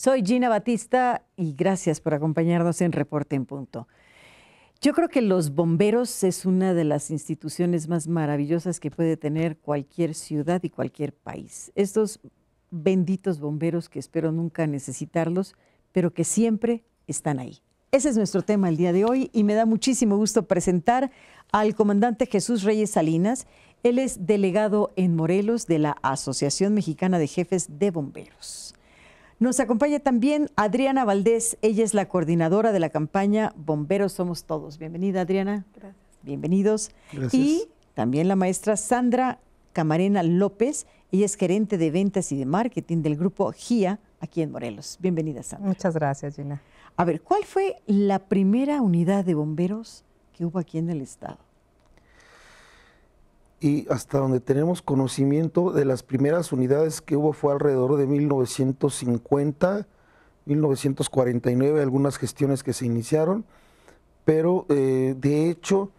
Soy Gina Batista y gracias por acompañarnos en Reporte en Punto. Yo creo que los bomberos es una de las instituciones más maravillosas que puede tener cualquier ciudad y cualquier país. Estos benditos bomberos que espero nunca necesitarlos, pero que siempre están ahí. Ese es nuestro tema el día de hoy y me da muchísimo gusto presentar al comandante Jesús Reyes Salinas. Él es delegado en Morelos de la Asociación Mexicana de Jefes de Bomberos. Nos acompaña también Adriana Valdés. Ella es la coordinadora de la campaña Bomberos Somos Todos. Bienvenida, Adriana. Gracias. Bienvenidos. Gracias. Y también la maestra Sandra Camarena López. Ella es gerente de ventas y de marketing del grupo GIA aquí en Morelos. Bienvenida, Sandra. Muchas gracias, Gina. A ver, ¿cuál fue la primera unidad de bomberos que hubo aquí en el estado? Y hasta donde tenemos conocimiento de las primeras unidades que hubo fue alrededor de 1950, 1949, algunas gestiones que se iniciaron, pero eh, de hecho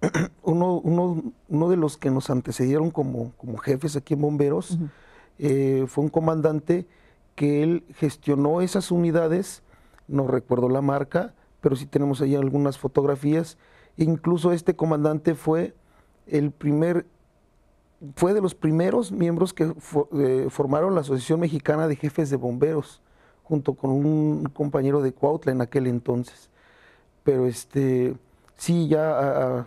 uno, uno, uno, de los que nos antecedieron como, como jefes aquí en Bomberos uh -huh. eh, fue un comandante que él gestionó esas unidades, no recuerdo la marca, pero sí tenemos ahí algunas fotografías, incluso este comandante fue el primer, fue de los primeros miembros que eh, formaron la Asociación Mexicana de Jefes de Bomberos, junto con un compañero de Cuautla en aquel entonces. Pero este, sí, ya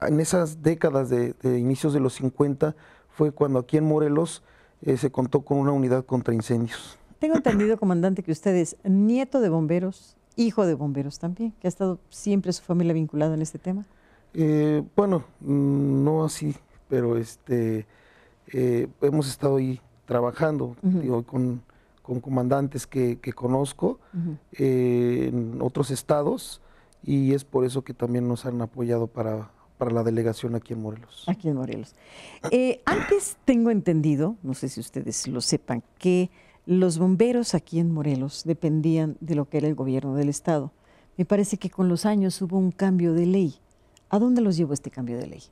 en esas décadas de, de, inicios de los 50 fue cuando aquí en Morelos eh, se contó con una unidad contra incendios. Tengo entendido, comandante, que usted es nieto de bomberos, hijo de bomberos también, que ha estado siempre su familia vinculada en este tema. Eh, bueno, no así, pero este eh, hemos estado ahí trabajando uh -huh. digo, con, con, comandantes que, que conozco uh -huh. eh, en otros estados y es por eso que también nos han apoyado para, para la delegación aquí en Morelos. Aquí en Morelos. Eh, antes tengo entendido, no sé si ustedes lo sepan, que los bomberos aquí en Morelos dependían de lo que era el gobierno del estado. Me parece que con los años hubo un cambio de ley. ¿A dónde los llevó este cambio de ley?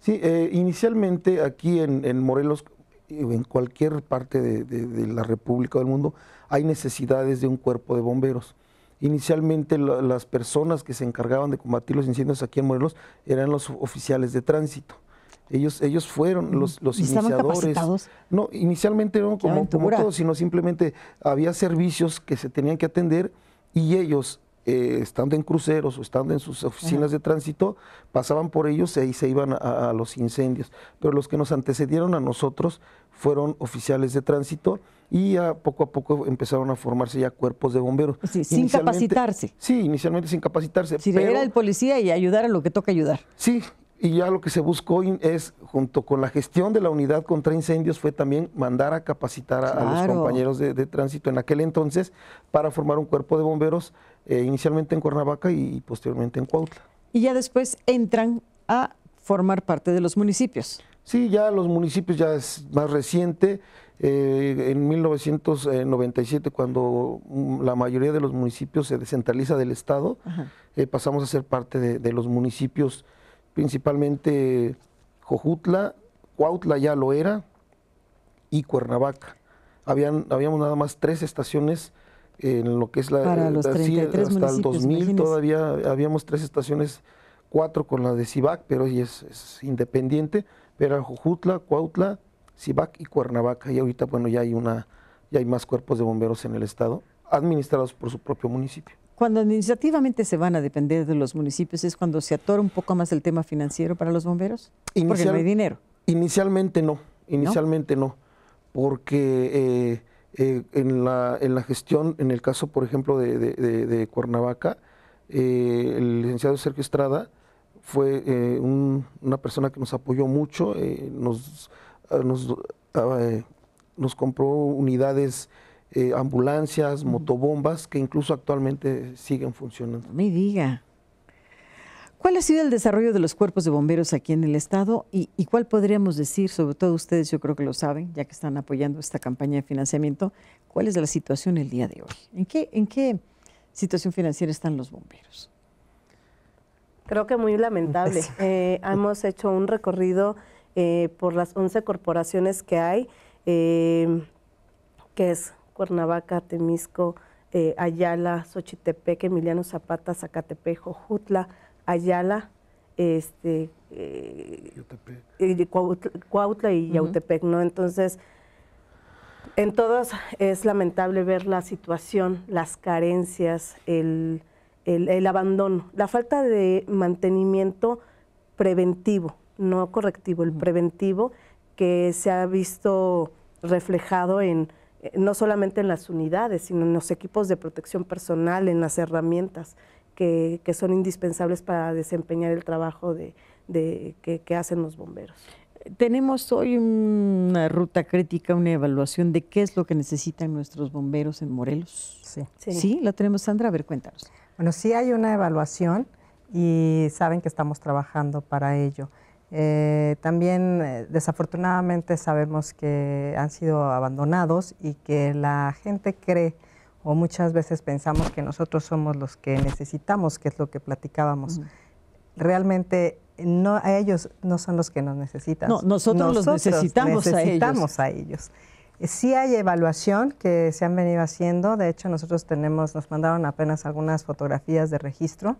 Sí, eh, inicialmente aquí en, en, Morelos, en cualquier parte de, de, de, la República del mundo, hay necesidades de un cuerpo de bomberos. Inicialmente la, las personas que se encargaban de combatir los incendios aquí en Morelos eran los oficiales de tránsito. Ellos, ellos fueron los, los ¿Estaban iniciadores. Capacitados? No, inicialmente no como, como todos, sino simplemente había servicios que se tenían que atender y ellos eh, estando en cruceros o estando en sus oficinas Ajá. de tránsito, pasaban por ellos y ahí se iban a, a, los incendios. Pero los que nos antecedieron a nosotros fueron oficiales de tránsito y ya poco a poco empezaron a formarse ya cuerpos de bomberos. Sí, sin capacitarse. Sí, inicialmente sin capacitarse. Si pero, era el policía y ayudar a lo que toca ayudar. Sí, y ya lo que se buscó es, junto con la gestión de la unidad contra incendios, fue también mandar a capacitar a, claro. a los compañeros de, de, tránsito en aquel entonces para formar un cuerpo de bomberos, eh, inicialmente en Cuernavaca y, posteriormente en Cuautla. Y ya después entran a formar parte de los municipios. Sí, ya los municipios ya es más reciente. Eh, en 1997, cuando la mayoría de los municipios se descentraliza del Estado, eh, pasamos a ser parte de, de los municipios principalmente Jojutla, Cuautla ya lo era y Cuernavaca. Habían, habíamos nada más tres estaciones en lo que es la... Para los 33 hasta el 2000 imagínese. todavía habíamos tres estaciones, cuatro con la de Cibac, pero hoy es, es independiente, pero era Jojutla, Cuautla, Cibac y Cuernavaca. Y ahorita, bueno, ya hay, una, ya hay más cuerpos de bomberos en el estado, administrados por su propio municipio. Cuando administrativamente se van a depender de los municipios, ¿es cuando se atora un poco más el tema financiero para los bomberos? Inicial, porque no hay dinero. Inicialmente no, inicialmente no, no porque eh, eh, en, la, en, la, gestión, en el caso, por ejemplo, de, de, de Cuernavaca, eh, el licenciado Sergio Estrada fue un, una persona que nos apoyó mucho, nos, nos, nos compró unidades eh, ambulancias, motobombas, que incluso actualmente siguen funcionando. Me diga. ¿Cuál ha sido el desarrollo de los cuerpos de bomberos aquí en el Estado y, y, cuál podríamos decir, sobre todo ustedes, yo creo que lo saben, ya que están apoyando esta campaña de financiamiento, cuál es la situación el día de hoy? ¿En qué, en qué situación financiera están los bomberos? Creo que muy lamentable. Eh, hemos hecho un recorrido eh, por las 11 corporaciones que hay, eh, que es Cuernavaca, Temisco, Ayala, Xochitepec, Emiliano Zapata, Zacatepec, Jojutla, Ayala, este, eh, Cuautla, y Yautepec, ¿no? Entonces, en todos es lamentable ver la situación, las carencias, el, el, abandono, la falta de mantenimiento preventivo, no correctivo, el preventivo que se ha visto reflejado en eh, no solamente en las unidades, sino en los equipos de protección personal, en las herramientas que, que son indispensables para desempeñar el trabajo de, de que, que hacen los bomberos. Tenemos hoy una ruta crítica, una evaluación de qué es lo que necesitan nuestros bomberos en Morelos. Sí. Sí, ¿Sí? la tenemos, Sandra. A ver, cuéntanos. Bueno, sí hay una evaluación y saben que estamos trabajando para ello. Eh, también, eh, desafortunadamente, sabemos que han sido abandonados y que la gente cree o muchas veces pensamos que nosotros somos los que necesitamos, que es lo que platicábamos. Realmente no, ellos no son los que nos necesitan. No, nosotros, los necesitamos, necesitamos a ellos. a ellos. Sí hay evaluación que se han venido haciendo. De hecho, nosotros tenemos, nos mandaron apenas algunas fotografías de registro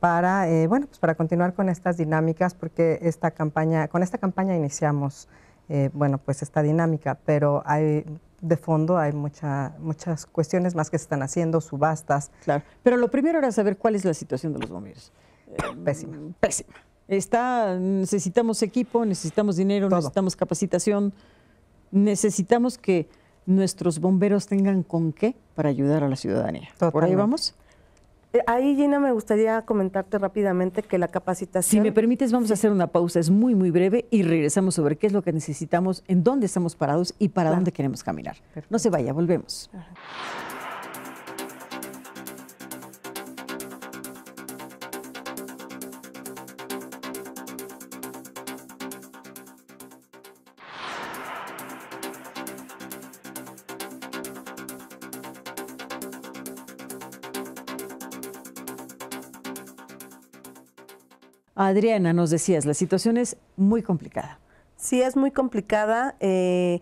para, eh, bueno, pues para continuar con estas dinámicas, porque esta campaña, con esta campaña iniciamos, eh, bueno, pues esta dinámica, pero hay de fondo hay mucha, muchas cuestiones más que se están haciendo, subastas. Claro, pero lo primero era saber cuál es la situación de los bomberos. Pésima. Pésima. Está, necesitamos equipo, necesitamos dinero, necesitamos capacitación, necesitamos que nuestros bomberos tengan con qué para ayudar a la ciudadanía. ¿Por ahí vamos? Ahí, Gina, me gustaría comentarte rápidamente que la capacitación... Si me permites, vamos a hacer una pausa, es muy, muy breve, y regresamos sobre qué es lo que necesitamos, en dónde estamos parados y para dónde queremos caminar. No se vaya, volvemos. Adriana, nos decías, la situación es muy complicada. Sí, es muy complicada. Eh,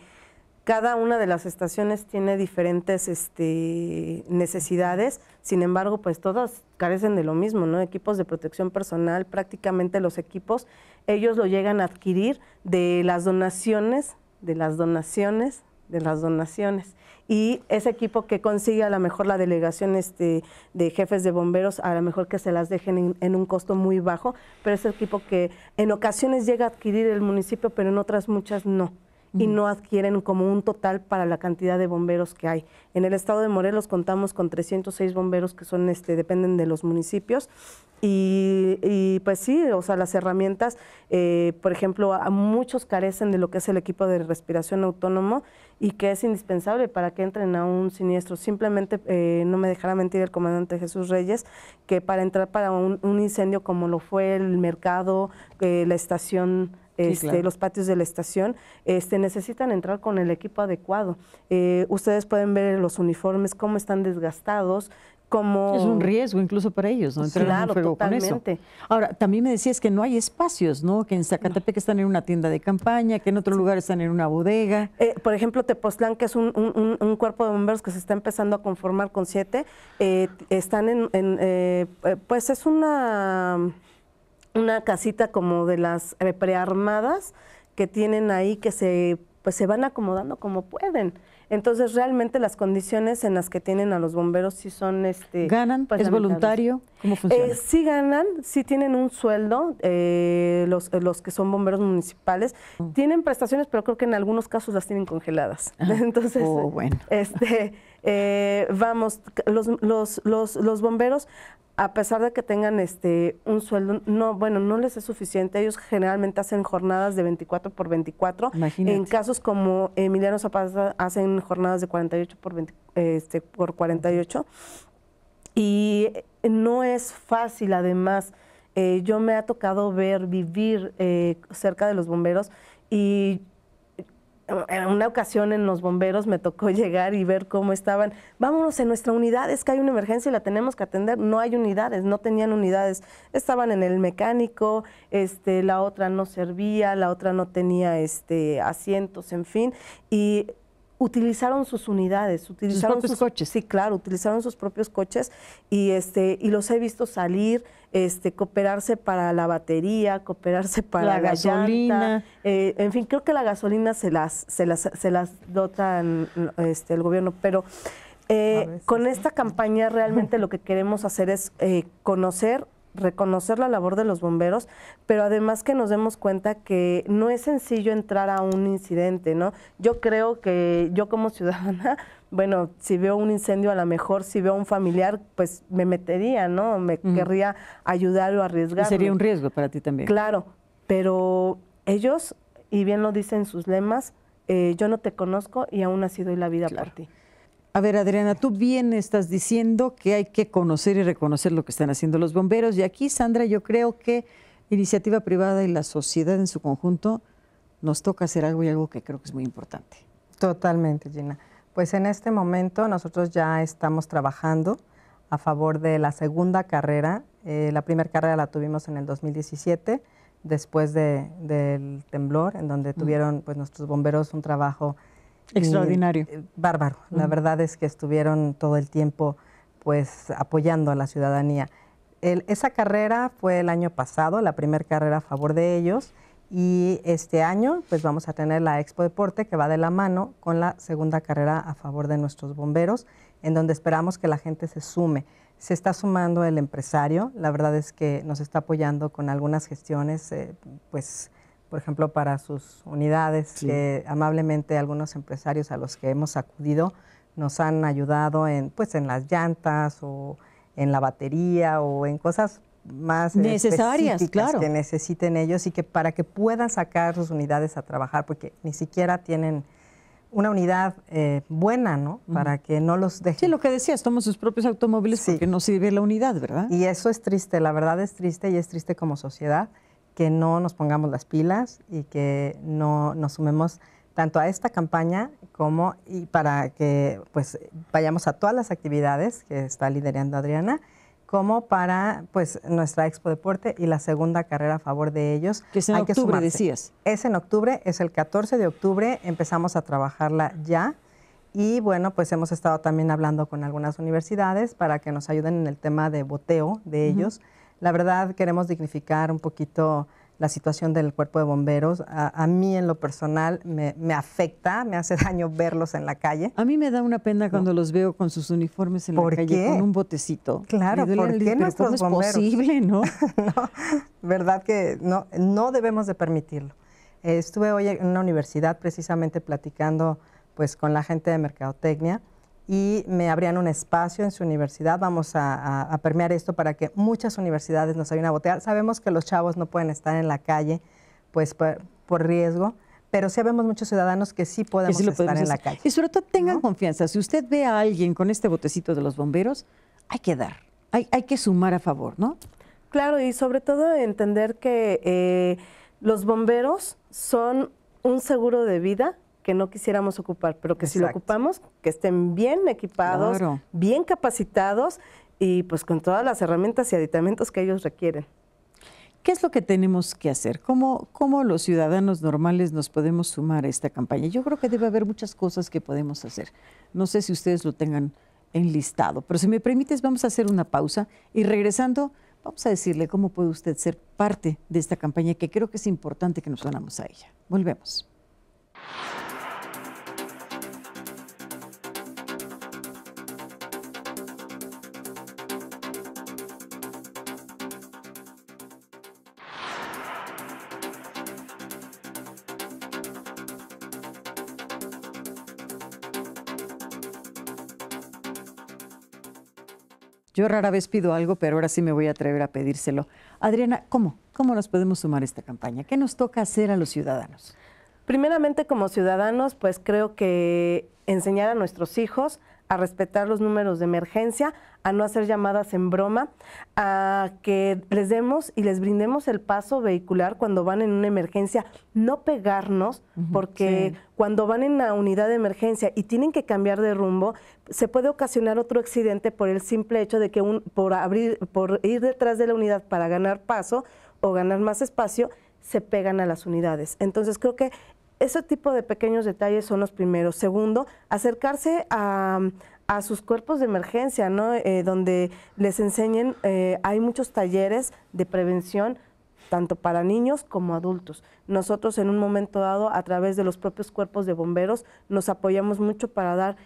cada una de las estaciones tiene diferentes este, necesidades, sin embargo, pues todas carecen de lo mismo, ¿no? Equipos de protección personal, prácticamente los equipos, ellos lo llegan a adquirir de las donaciones, de las donaciones, de las donaciones. Y ese equipo que consigue a lo mejor la delegación este, de jefes de bomberos, a lo mejor que se las dejen en, un costo muy bajo, pero ese equipo que en ocasiones llega a adquirir el municipio, pero en otras muchas no. Y no adquieren como un total para la cantidad de bomberos que hay. En el estado de Morelos contamos con 306 bomberos que son este dependen de los municipios. Y, pues sí, o sea, las herramientas, eh, por ejemplo, a muchos carecen de lo que es el equipo de respiración autónomo y que es indispensable para que entren a un siniestro. Simplemente, eh, no me dejará mentir el comandante Jesús Reyes, que para entrar para un, incendio como lo fue el mercado, eh, la estación este, los patios de la estación, este, necesitan entrar con el equipo adecuado. Eh, ustedes pueden ver los uniformes, cómo están desgastados, como... Es un riesgo incluso para ellos, ¿no? Entrar claro, totalmente. Ahora, también me decías que no hay espacios, ¿no? Que en Zacatepec están en una tienda de campaña, que en otro lugar están en una bodega. Eh, por ejemplo, Tepoztlán, que es un, cuerpo de bomberos que se está empezando a conformar con siete, eh, están en, pues es una una casita como de las prearmadas que tienen ahí que se pues se van acomodando como pueden. Entonces realmente las condiciones en las que tienen a los bomberos sí son este ganan pues, es voluntario cómo funciona eh, sí ganan sí tienen un sueldo eh, los, los que son bomberos municipales. Mm. tienen prestaciones pero creo que en algunos casos las tienen congeladas. Entonces oh, bueno. este eh, vamos los, los, los, los bomberos a pesar de que tengan este un sueldo, no, bueno, no les es suficiente. Ellos generalmente hacen jornadas de 24 por 24. En casos como Emiliano Zapata hacen jornadas de 48 por, este, por 48. Y no es fácil, además. Eh, yo me ha tocado ver, vivir eh, cerca de los bomberos y en una ocasión en los bomberos me tocó llegar y ver cómo estaban, vámonos en nuestra unidad, es que hay una emergencia y la tenemos que atender. No hay unidades, no tenían unidades. Estaban en el mecánico, este, la otra no servía, la otra no tenía este, asientos, en fin. Y utilizaron sus unidades, utilizaron sus propios coches. Sí, claro, utilizaron sus propios coches y este y los he visto salir, este cooperarse para la batería, cooperarse para la, gasolina, eh, en fin, creo que la gasolina se las se las se las dotan este el gobierno, pero eh, con esta campaña realmente lo que queremos hacer es eh, conocer reconocer la labor de los bomberos, pero además que nos demos cuenta que no es sencillo entrar a un incidente, ¿no? Yo creo que yo como ciudadana, bueno, si veo un incendio, a lo mejor si veo un familiar, pues me metería, ¿no? Me querría ayudar o arriesgar. Sería un riesgo para ti también. Claro, pero ellos, y bien lo dicen sus lemas, eh, yo no te conozco y aún así doy la vida por ti. A ver, Adriana, tú bien estás diciendo que hay que conocer y reconocer lo que están haciendo los bomberos. Y aquí, Sandra, yo creo que iniciativa privada y la sociedad en su conjunto nos toca hacer algo y algo que creo que es muy importante. Totalmente, Gina. Pues en este momento nosotros ya estamos trabajando a favor de la segunda carrera. Eh, la primera carrera la tuvimos en el 2017, después del temblor, en donde tuvieron pues, nuestros bomberos un trabajo Extraordinario. Eh, bárbaro. La verdad es que estuvieron todo el tiempo pues apoyando a la ciudadanía. esa carrera fue el año pasado, la primera carrera a favor de ellos, y este año pues vamos a tener la Expo Deporte que va de la mano con la segunda carrera a favor de nuestros bomberos, en donde esperamos que la gente se sume. Se está sumando el empresario, la verdad es que nos está apoyando con algunas gestiones, eh, pues por ejemplo, para sus unidades, que amablemente algunos empresarios a los que hemos acudido nos han ayudado en, pues, en las llantas o en la batería o en cosas más necesarias, claro. que necesiten ellos y que para que puedan sacar sus unidades a trabajar, porque ni siquiera tienen una unidad eh, buena, ¿no? Para que no los dejen. Sí, lo que decías, toman sus propios automóviles porque no sirve la unidad, ¿verdad? Y eso es triste, la verdad es triste y es triste como sociedad que no nos pongamos las pilas y que no nos sumemos tanto a esta campaña como y para que pues vayamos a todas las actividades que está liderando Adriana como para pues nuestra Expo Deporte y la segunda carrera a favor de ellos. Que es en octubre, decías. Es en octubre, es el 14 de octubre, empezamos a trabajarla ya y bueno, pues hemos estado también hablando con algunas universidades para que nos ayuden en el tema de boteo de ellos. La verdad, queremos dignificar un poquito la situación del cuerpo de bomberos. A, mí en lo personal me, afecta, me hace daño verlos en la calle. A mí me da una pena cuando los veo con sus uniformes en la calle con un botecito. Claro, ¿por qué nuestros es posible, no? no? Verdad que no, no debemos de permitirlo. estuve hoy en una universidad precisamente platicando pues con la gente de mercadotecnia y me abrían un espacio en su universidad. Vamos a, permear esto para que muchas universidades nos ayuden a botear. Sabemos que los chavos no pueden estar en la calle pues por, riesgo, pero sí vemos muchos ciudadanos que sí podemos estar en la calle. Y sobre todo tengan confianza. Si usted ve a alguien con este botecito de los bomberos, hay que dar, hay, hay que sumar a favor, ¿no? Claro, y sobre todo entender que eh, los bomberos son un seguro de vida que no quisiéramos ocupar, pero que si lo ocupamos, que estén bien equipados, bien capacitados y pues con todas las herramientas y aditamentos que ellos requieren. ¿Qué es lo que tenemos que hacer? ¿Cómo, ¿Cómo los ciudadanos normales nos podemos sumar a esta campaña? Yo creo que debe haber muchas cosas que podemos hacer. No sé si ustedes lo tengan enlistado, pero si me permites vamos a hacer una pausa y regresando vamos a decirle cómo puede usted ser parte de esta campaña que creo que es importante que nos unamos a ella. Volvemos. Yo rara vez pido algo, pero ahora sí me voy a atrever a pedírselo. Adriana, ¿cómo? ¿Cómo nos podemos sumar a esta campaña? ¿Qué nos toca hacer a los ciudadanos? Primeramente, como ciudadanos, pues creo que enseñar a nuestros hijos a respetar los números de emergencia, a no hacer llamadas en broma, a que les demos y les brindemos el paso vehicular cuando van en una emergencia, no pegarnos, porque cuando van en una unidad de emergencia y tienen que cambiar de rumbo, se puede ocasionar otro accidente por el simple hecho de que un, por abrir, por ir detrás de la unidad para ganar paso o ganar más espacio, se pegan a las unidades. Entonces creo que ese tipo de pequeños detalles son los primeros. Segundo, acercarse a, sus cuerpos de emergencia, ¿no? Eh, donde les enseñen, eh, hay muchos talleres de prevención tanto para niños como adultos. Nosotros en un momento dado, a través de los propios cuerpos de bomberos, nos apoyamos mucho para dar,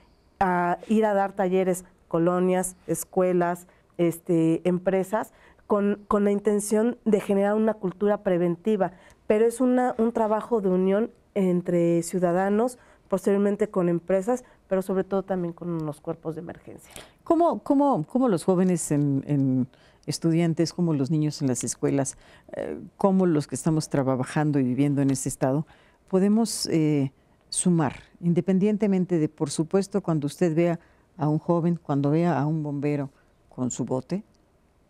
a, ir a dar talleres, colonias, escuelas, este, empresas, con, con, la intención de generar una cultura preventiva, pero es una, un trabajo de unión entre ciudadanos, posteriormente con empresas, pero sobre todo también con los cuerpos de emergencia. ¿Cómo, cómo, cómo los jóvenes en estudiantes, como los niños en las escuelas, eh, como los que estamos trabajando y viviendo en ese estado, podemos eh, sumar, independientemente de, por supuesto, cuando usted vea a un joven, cuando vea a un bombero con su bote,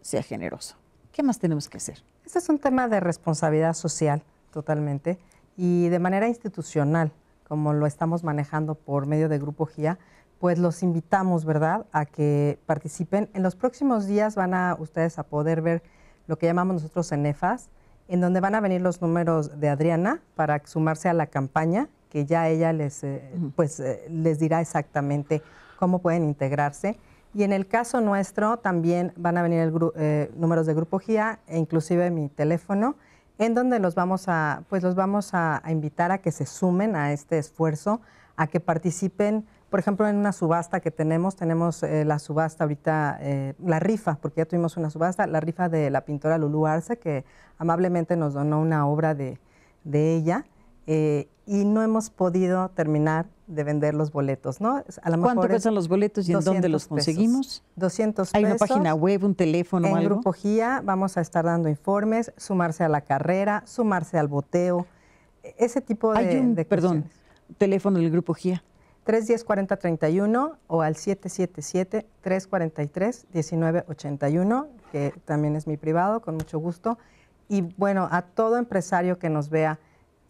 sea generoso. ¿Qué más tenemos que hacer? Este es un tema de responsabilidad social, totalmente, y de manera institucional, como lo estamos manejando por medio de Grupo GIA, pues los invitamos, ¿verdad?, a que participen. En los próximos días van a ustedes a poder ver lo que llamamos nosotros EFAS, en donde van a venir los números de Adriana para sumarse a la campaña, que ya ella les, eh, pues, eh, les dirá exactamente cómo pueden integrarse. Y en el caso nuestro también van a venir el eh, números de Grupo GIA e inclusive mi teléfono, en donde los vamos a, pues los vamos a invitar a que se sumen a este esfuerzo, a que participen por ejemplo, en una subasta que tenemos, tenemos eh, la subasta ahorita, eh, la rifa, porque ya tuvimos una subasta, la rifa de la pintora Lulu Arce, que amablemente nos donó una obra de, ella, eh, y no hemos podido terminar de vender los boletos, ¿no? A lo ¿Cuánto pesan los boletos y en dónde los conseguimos? 200 pesos. ¿Hay una página web, un teléfono en o algo? En Grupo GIA vamos a estar dando informes, sumarse a la carrera, sumarse al boteo, e-, ese tipo de Hay un, perdón, teléfono del Grupo GIA. 310-4031 o al 777-343-1981, que también es mi privado, con mucho gusto. Y bueno, a todo empresario que nos vea,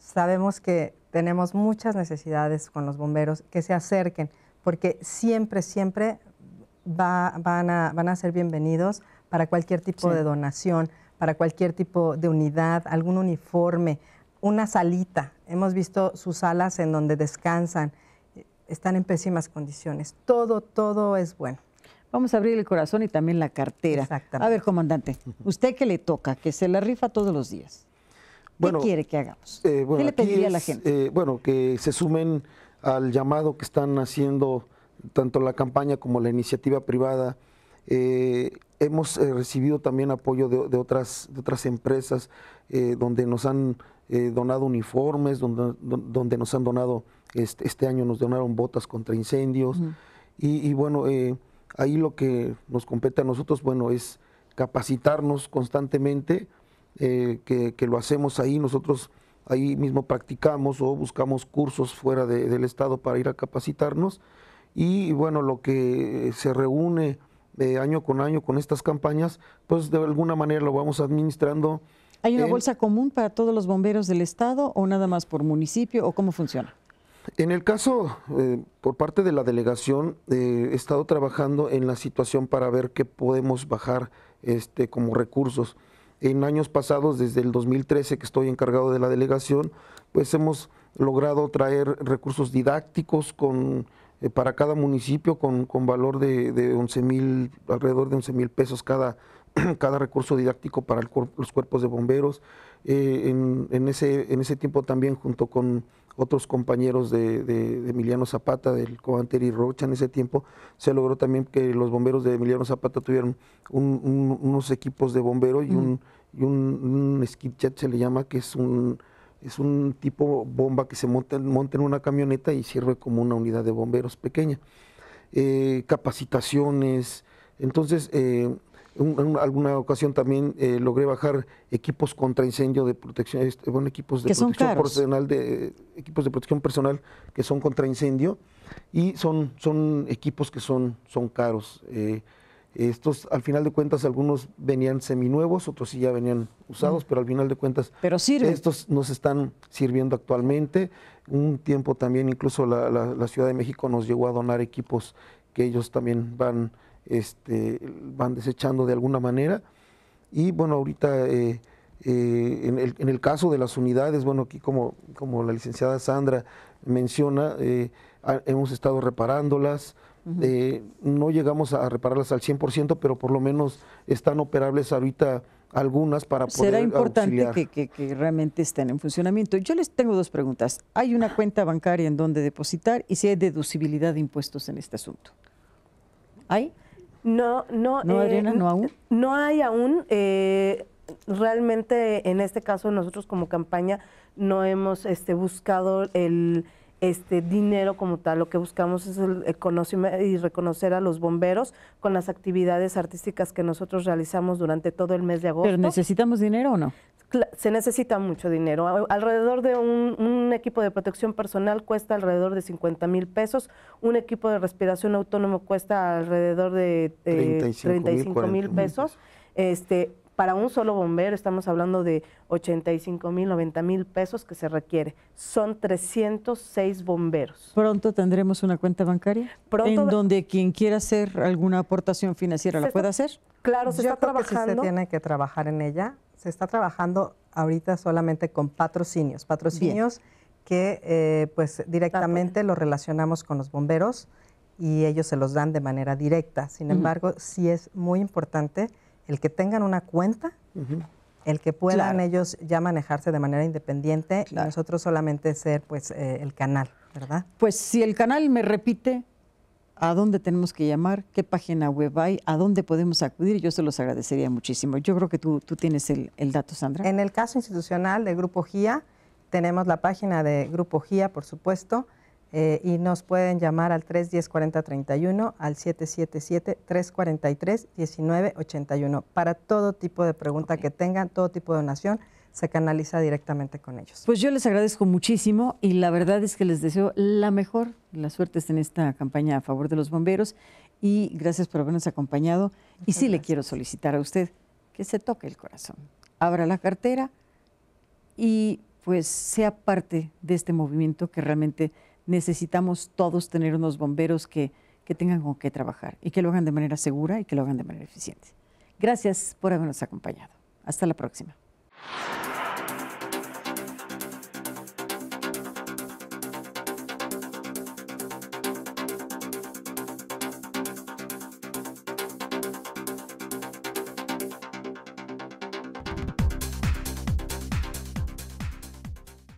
sabemos que tenemos muchas necesidades con los bomberos, que se acerquen, porque siempre, siempre van, a, van, a, ser bienvenidos para cualquier tipo de donación, para cualquier tipo de unidad, algún uniforme, una salita. Hemos visto sus salas en donde descansan están en pésimas condiciones. Todo, todo es bueno. Vamos a abrir el corazón y también la cartera. Exactamente. A ver, comandante, ¿usted qué le toca? Que se la rifa todos los días. ¿Qué quiere que hagamos? Eh, ¿Qué le pediría a la gente? Eh, bueno, que se sumen al llamado que están haciendo tanto la campaña como la iniciativa privada. Eh, hemos recibido también apoyo de, otras, de otras empresas donde nos han donado uniformes, donde, donde nos han donado este, este, año nos donaron botas contra incendios. y, bueno, eh, ahí lo que nos compete a nosotros, bueno, es capacitarnos constantemente, eh, que, lo hacemos ahí. Nosotros ahí mismo practicamos o buscamos cursos fuera del Estado para ir a capacitarnos. Y, bueno, lo que se reúne eh, año con año con estas campañas, pues de alguna manera lo vamos administrando. ¿Hay una bolsa común para todos los bomberos del Estado o nada más por municipio o cómo funciona? En el caso, eh, por parte de la delegación, eh, he estado trabajando en la situación para ver qué podemos bajar este, como recursos. En años pasados, desde el 2013 que estoy encargado de la delegación, pues hemos logrado traer recursos didácticos con, eh, para cada municipio con, valor de, de 11 mil, alrededor de 11 mil pesos cada, cada recurso didáctico para los cuerpos de bomberos. en, en, ese, en ese tiempo también junto con otros compañeros de, Emiliano Zapata, del Covanteri Rocha en ese tiempo, se logró también que los bomberos de Emiliano Zapata tuvieran unos equipos de bombero y un, y un, jet se le llama, que es un, es un tipo bomba que se monta, monta en una camioneta y sirve como una unidad de bomberos pequeña. Eh, capacitaciones, entonces eh, en alguna ocasión también eh, logré bajar equipos contra incendio de protección, este, bueno, equipos de protección personal, de equipos de protección personal que son contra incendio y son, son equipos que son, son caros. Eh, estos, al final de cuentas, algunos venían seminuevos, otros sí ya venían usados, pero al final de cuentas, pero estos nos están sirviendo actualmente. Un tiempo también, incluso la, la Ciudad de México nos llegó a donar equipos que ellos también van este, van desechando de alguna manera. Y bueno, ahorita eh, eh, en, el, en, el, caso de las unidades, bueno, aquí como, como la licenciada Sandra menciona, eh, hemos estado reparándolas, no llegamos a repararlas al 100%, pero por lo menos están operables ahorita algunas para poder Será importante que, que, realmente estén en funcionamiento. Yo les tengo dos preguntas. ¿Hay una cuenta bancaria en donde depositar y si hay deducibilidad de impuestos en este asunto? ¿Hay? No, no. ¿No, Adriana? ¿No aún? No hay aún. Eh, realmente en este caso nosotros como campaña no hemos este, buscado el este dinero como tal, lo que buscamos es el, conocer y reconocer a los bomberos con las actividades artísticas que nosotros realizamos durante todo el mes de agosto. ¿Pero necesitamos dinero o no? Se necesita mucho dinero. Alrededor de un, equipo de protección personal cuesta alrededor de 50 mil pesos. Un equipo de respiración autónomo cuesta alrededor de 35 eh, mil pesos. Este, para un solo bombero estamos hablando de 85 mil, 90 mil pesos que se requiere. Son 306 bomberos. ¿Pronto tendremos una cuenta bancaria? Pronto. ¿En donde quien quiera hacer alguna aportación financiera la pueda hacer? Claro, se está trabajando. se tiene que trabajar en ella. Se está trabajando ahorita solamente con patrocinios. Patrocinios que eh, pues directamente lo relacionamos con los bomberos y ellos se los dan de manera directa. Sin embargo, sí es muy importante el que tengan una cuenta, el que puedan ellos ya manejarse de manera independiente y nosotros solamente ser pues eh, el canal, ¿verdad? Pues si el canal me repite a dónde tenemos que llamar, qué página web hay, a dónde podemos acudir, yo se los agradecería muchísimo. Yo creo que tú, tú tienes el, el dato, Sandra. En el caso institucional de Grupo GIA, tenemos la página de Grupo GIA, por supuesto, eh, y nos pueden llamar al 310-4031, al 777-343-1981. Para todo tipo de pregunta que tengan, todo tipo de donación, se canaliza directamente con ellos. Pues yo les agradezco muchísimo y la verdad es que les deseo la mejor, la suerte en esta campaña a favor de los bomberos y gracias por habernos acompañado. y sí le quiero solicitar a usted que se toque el corazón, abra la cartera y pues sea parte de este movimiento que realmente necesitamos todos tener unos bomberos que, que tengan con qué trabajar y que lo hagan de manera segura y que lo hagan de manera eficiente. Gracias por habernos acompañado. Hasta la próxima.